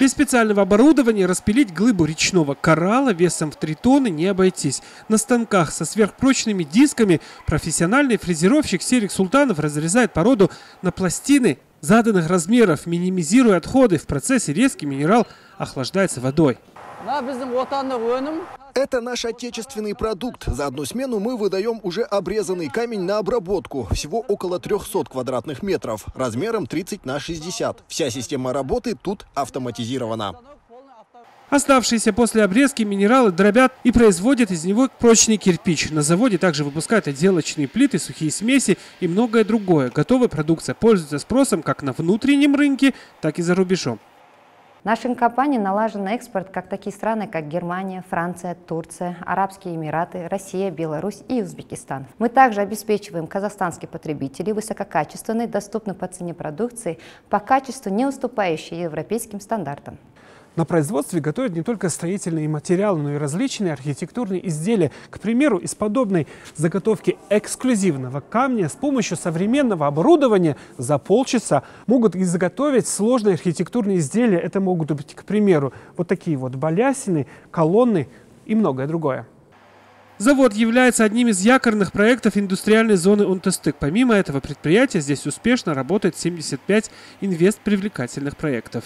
Без специального оборудования распилить глыбу речного коралла весом в 3 тонны не обойтись. На станках со сверхпрочными дисками профессиональный фрезеровщик Серик Султанов разрезает породу на пластины заданных размеров, минимизируя отходы. В процессе резкий минерал охлаждается водой. Это наш отечественный продукт. За одну смену мы выдаем уже обрезанный камень на обработку. Всего около 300 квадратных метров. Размером 30 на 60. Вся система работы тут автоматизирована. Оставшиеся после обрезки минералы дробят и производят из него прочный кирпич. На заводе также выпускают отделочные плиты, сухие смеси и многое другое. Готовая продукция пользуется спросом как на внутреннем рынке, так и за рубежом. Нашей компании налажен экспорт как такие страны, как Германия, Франция, Турция, Арабские Эмираты, Россия, Беларусь и Узбекистан. Мы также обеспечиваем казахстанских потребителей высококачественной, доступной по цене продукции, по качеству не уступающей европейским стандартам. На производстве готовят не только строительные материалы, но и различные архитектурные изделия. К примеру, из подобной заготовки эксклюзивного камня с помощью современного оборудования за полчаса могут изготовить сложные архитектурные изделия. Это могут быть, к примеру, вот такие вот балясины, колонны и многое другое. Завод является одним из якорных проектов индустриальной зоны Унтестык. Помимо этого предприятия здесь успешно работает 75 инвест-привлекательных проектов.